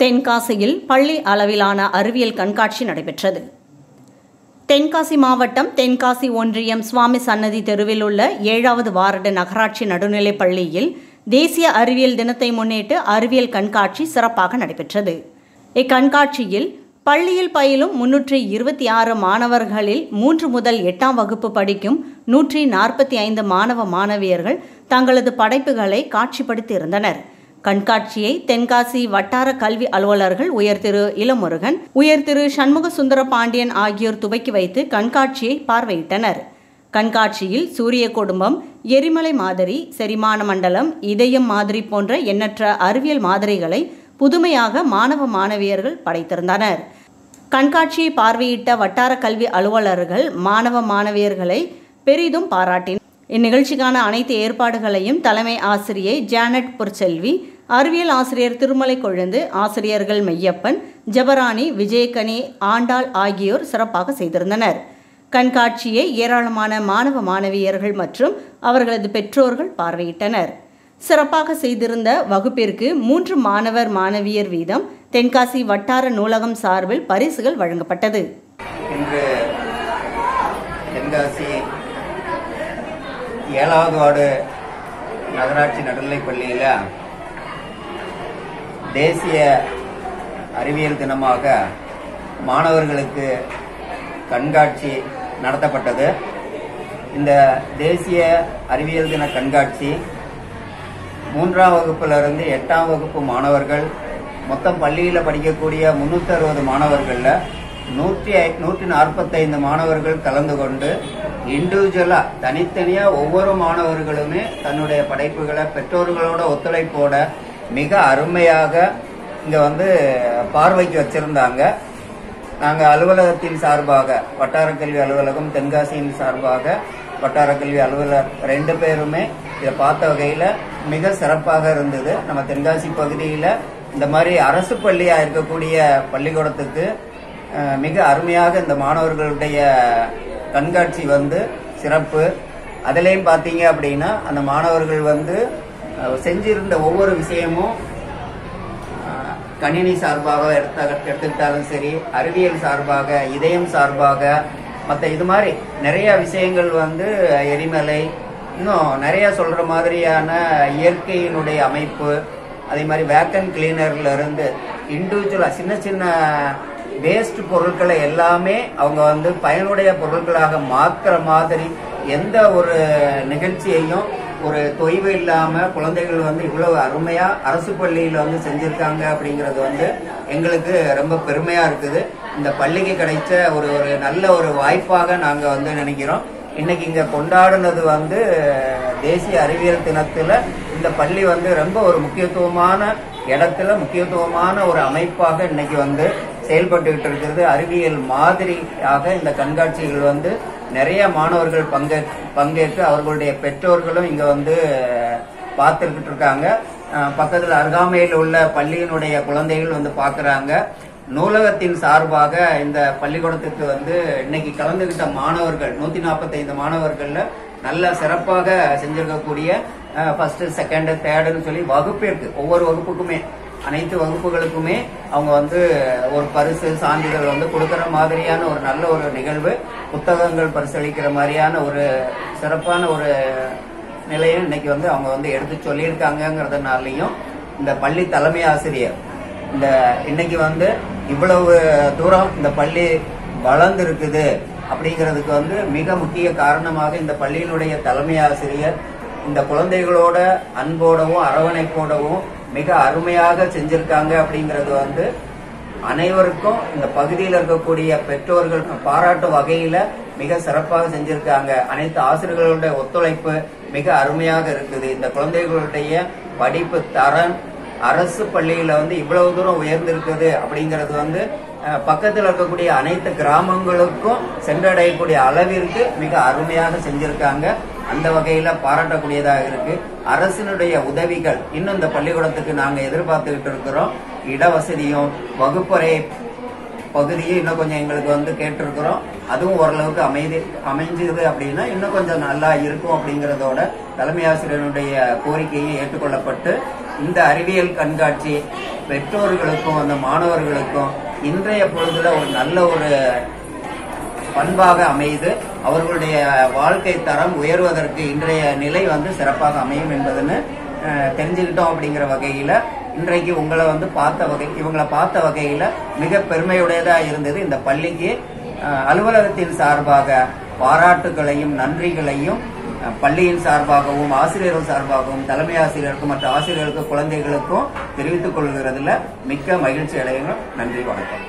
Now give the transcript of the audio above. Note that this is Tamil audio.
தென்காசியில் பள்ளி அளவிலான அறிவியல் கண்காட்சி நடைபெற்றது. தென்காசி மாவட்டம் தென்காசி ஒன்றியம் சுவாமி சன்னதி தெருவில் உள்ள ஏழாவது வார்டு நகராட்சி நடுநிலைப் பள்ளியில் தேசிய அறிவியல் தினத்தை முன்னிட்டு அறிவியல் கண்காட்சி சிறப்பாக நடைபெற்றது. இக்கண்காட்சியில் பள்ளியில் பயிலும் முன்னூற்றி இருபத்தி ஆறு மாணவர்களில் மூன்று முதல் எட்டாம் வகுப்பு படிக்கும் நூற்றி நாற்பத்தி ஐந்து மாணவ மாணவியர்கள் தங்களது படைப்புகளை காட்சிப்படுத்தியிருந்தனர் கண்காட்சியை தென்காசி வட்டார கல்வி அலுவலர்கள் உயர் திரு இளமுருகன் உயர் திரு சண்முக சுந்தர பாண்டியன் ஆகியோர் துவக்கி வைத்து கண்காட்சியை பார்வையிட்டனர். கண்காட்சியில் சூரிய குடும்பம் எரிமலை மாதிரி செரிமான மண்டலம் இதயம் மாதிரி போன்ற எண்ணற்ற அறிவியல் மாதிரிகளை புதுமையாக மாணவ மாணவியர்கள் படைத்திருந்தனர். கண்காட்சியை பார்வையிட்ட வட்டார கல்வி அலுவலர்கள் மாணவ மாணவியர்களை பெரிதும் பாராட்டினர். இந்நிகழ்ச்சிக்கான அனைத்து ஏற்பாடுகளையும் தலைமை ஆசிரியை ஜானட் பொற்செல்வி அறிவியல் ஆசிரியர் திருமலை கொழுந்து ஆசிரியர்கள் மெய்யப்பன் ஜபராணி விஜயகனி ஆண்டாள் ஆகியோர் சிறப்பாக செய்திருந்தனர். கண்காட்சியை ஏராளமான மாணவ மாணவியர்கள் மற்றும் அவர்களது பெற்றோர்கள் பார்வையிட்டனர். சிறப்பாக செய்திருந்த வகுப்பிற்கு மூன்று மாணவர் மாணவியர் வீதம் தென்காசி வட்டார நூலகம் சார்பில் பரிசுகள் வழங்கப்பட்டது. தென்காசி ஏழாவது வார்டு நகராட்சி நடுநிலைப் பள்ளியில் தேசிய அறிவியல் தினமாக மாணவர்களுக்கு கண்காட்சி நடத்தப்பட்டது. இந்த தேசிய அறிவியல் தின கண்காட்சி மூன்றாம் வகுப்பிலிருந்து எட்டாம் வகுப்பு மாணவர்கள் மொத்தம் பள்ளியில் படிக்கக்கூடிய முன்னூற்றி அறுபது மாணவர்களில் நூற்றி ஐ- நூற்றி நாற்பத்தைந்து மாணவர்கள் கலந்து கொண்டு இண்டிவிஜுவலா தனித்தனியா ஒவ்வொரு மாணவர்களுமே தன்னுடைய படைப்புகளை பெற்றோர்களோட ஒத்துழைப்போட மிக அருமையாக இங்க வந்து பார்வைக்கு வச்சிருந்தாங்க. நாங்க அலுவலகத்தின் சார்பாக வட்டார கல்வி அலுவலகம் தென்காசியின் சார்பாக வட்டார கல்வி அலுவலர் ரெண்டு பேருமே இதை பார்த்த வகையில மிக சிறப்பாக இருந்தது. நம்ம தென்காசி பகுதியில இந்த மாதிரி அரசு பள்ளியா இருக்கக்கூடிய பள்ளிக்கூடத்துக்கு மிக அருமையாக இந்த மாணவர்களுடைய கண்காட்சி வந்து சிறப்பு. அதுலேயும் பார்த்தீங்க அப்படின்னா அந்த மாணவர்கள் வந்து செஞ்சிருந்த ஒவ்வொரு விஷயமும் கணினி சார்பாக எடுத்த எடுத்துக்கிட்டாலும் சரி அறிவியல் சார்பாக இதயம் சார்பாக மற்ற இது மாதிரி நிறைய விஷயங்கள் வந்து எரிமலை இன்னும் நிறைய சொல்ற மாதிரியான இயற்கையினுடைய அமைப்பு அதே மாதிரி வேக்கன் கிளீனர்ல இருந்து இண்டிவிஜுவலா சின்ன சின்ன வேஸ்ட் பொருட்களை எல்லாமே அவங்க வந்து பயனுடைய பொருட்களாக மாத்துற மாதிரி எந்த ஒரு நிகழ்ச்சியையும் ஒரு தொய்வு இல்லாம குழந்தைகள் வந்து இவ்வளவு அருமையா அரசு பள்ளியில வந்து செஞ்சிருக்காங்க அப்படிங்கிறது வந்து எங்களுக்கு ரொம்ப பெருமையா இருக்குது. இந்த பள்ளிக்கு கிடைச்ச ஒரு ஒரு நல்ல ஒரு வாய்ப்பாக நாங்க வந்து நினைக்கிறோம். இன்னைக்கு இங்க கொண்டாடுனது வந்து தேசிய அறிவியல் தினத்துல இந்த பள்ளி வந்து ரொம்ப ஒரு முக்கியத்துவமான இடத்துல முக்கியத்துவமான ஒரு அமைப்பாக இன்னைக்கு வந்து செயல்பட்டுக்கிட்டு இருக்கிறது அறிவியல் மாதிரியாக இந்த கண்காட்சிகள் வந்து நிறைய மாணவர்கள் பங்கே பங்கேற்று அவர்களுடைய பெற்றோர்களும் இங்க வந்து பார்த்துக்கிட்டு இருக்காங்க. பக்கத்தில் அருகாமையில் உள்ள பள்ளியினுடைய குழந்தைகள் வந்து பார்க்குறாங்க. நூலகத்தின் சார்பாக இந்த பள்ளிக்கூடத்துக்கு வந்து இன்னைக்கு கலந்துகிட்ட மாணவர்கள் நூத்தி நாற்பத்தைந்து மாணவர்கள்ல நல்ல சிறப்பாக செஞ்சிருக்கக்கூடிய ஃபர்ஸ்ட் செகண்ட் தேர்டுன்னு சொல்லி வகுப்பிற்கு ஒவ்வொரு வகுப்புக்குமே அனைத்து வகுப்புகளுக்குமே அவங்க வந்து ஒரு பரிசு சான்றிதழ் வந்து கொடுக்கற மாதிரியான ஒரு நல்ல ஒரு நிகழ்வு புத்தகங்கள் பரிசளிக்கிற மாதிரியான ஒரு சிறப்பான ஒரு நிலையை இன்னைக்கு வந்து அவங்க வந்து எடுத்து சொல்லியிருக்காங்கங்கிறதுனாலையும் இந்த பள்ளி தலைமை ஆசிரியர் இந்த இன்னைக்கு வந்து இவ்வளவு தூரம் இந்த பள்ளி வளர்ந்து இருக்குது அப்படிங்கிறதுக்கு வந்து மிக முக்கிய காரணமாக இந்த பள்ளியினுடைய தலைமை ஆசிரியர் இந்த குழந்தைகளோட அன்போடவும் அரவணைப்போடவும் மிக அருமையாக செஞ்சிருக்காங்க அப்படிங்கிறது வந்து அனைவருக்கும் இந்த பகுதியில் இருக்கக்கூடிய பெற்றோர்கள் பாராட்டும் வகையில மிக சிறப்பாக செஞ்சிருக்காங்க. அனைத்து ஆசிரியர்களுடைய ஒத்துழைப்பு மிக அருமையாக இருக்குது. இந்த குழந்தைகளுடைய படிப்பு தரம் அரசு பள்ளியில வந்து இவ்வளவு தூரம் உயர்ந்திருக்குது அப்படிங்கிறது வந்து பக்கத்தில் இருக்கக்கூடிய அனைத்து கிராமங்களுக்கும் சென்றடையக்கூடிய அளவிற்கு மிக அருமையாக செஞ்சிருக்காங்க. அந்த வகையில பாராட்டக்கூடியதாக இருக்கு. அரசினுடைய உதவிகள் இன்னும் இந்த பள்ளிக்கூடத்துக்கு நாங்க எதிர்பார்த்துக்கிட்டு இருக்கிறோம். இடவசதியும் வகுப்பறை பகுதியும் இன்னும் கொஞ்சம் எங்களுக்கு வந்து கேட்டிருக்கிறோம். அதுவும் ஓரளவுக்கு அமைதி அமைஞ்சது அப்படின்னா இன்னும் கொஞ்சம் நல்லா இருக்கும் அப்படிங்கறதோட தலைமை ஆசிரியருடைய கோரிக்கையை ஏற்றுக்கொள்ளப்பட்டு இந்த அறிவியல் கண்காட்சி பெற்றோர்களுக்கும் அந்த மாணவர்களுக்கும் இன்றைய பொழுதுல ஒரு நல்ல ஒரு பண்பாக அமைது அவர்களுடைய வாழ்க்கை தரம் உயர்வதற்கு இன்றைய நிலை வந்து சிறப்பாக அமையும் என்பதுன்னு தெரிஞ்சுக்கிட்டோம் அப்படிங்கிற வகையில இன்றைக்கு உங்களை வந்து பார்த்த வகை இவங்களை பார்த்த வகையில மிக பெருமையுடையதா இருந்தது இந்த பள்ளிக்கு. அலுவலகத்தின் சார்பாக பாராட்டுகளையும் நன்றிகளையும் பள்ளியின் சார்பாகவும் ஆசிரியர்கள் சார்பாகவும் தலைமை ஆசிரியருக்கும் மற்ற ஆசிரியர்களுக்கும் குழந்தைகளுக்கும் தெரிவித்துக் கொள்கிறதுல மிக்க மகிழ்ச்சி அடையுங்கள் நன்றி வணக்கம்.